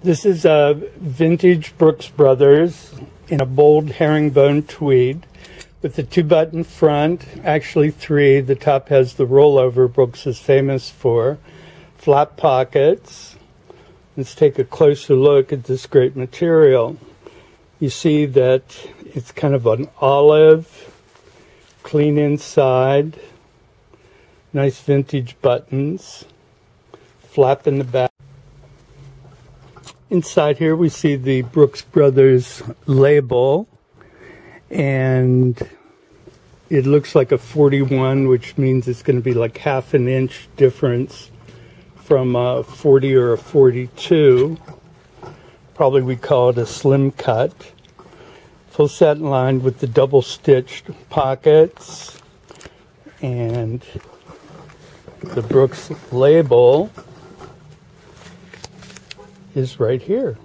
This is a vintage Brooks Brothers in a bold herringbone tweed with the two button front, actually three. The top has the rollover Brooks is famous for. Flat pockets. Let's take a closer look at this great material. You see that it's kind of an olive, clean inside, nice vintage buttons, flap in the back. Inside here we see the Brooks Brothers label and it looks like a 41 which means it's going to be like half an inch difference from a 40 or a 42 probably we call it a slim cut. Full set lined with the double stitched pockets and the Brooks label is right here.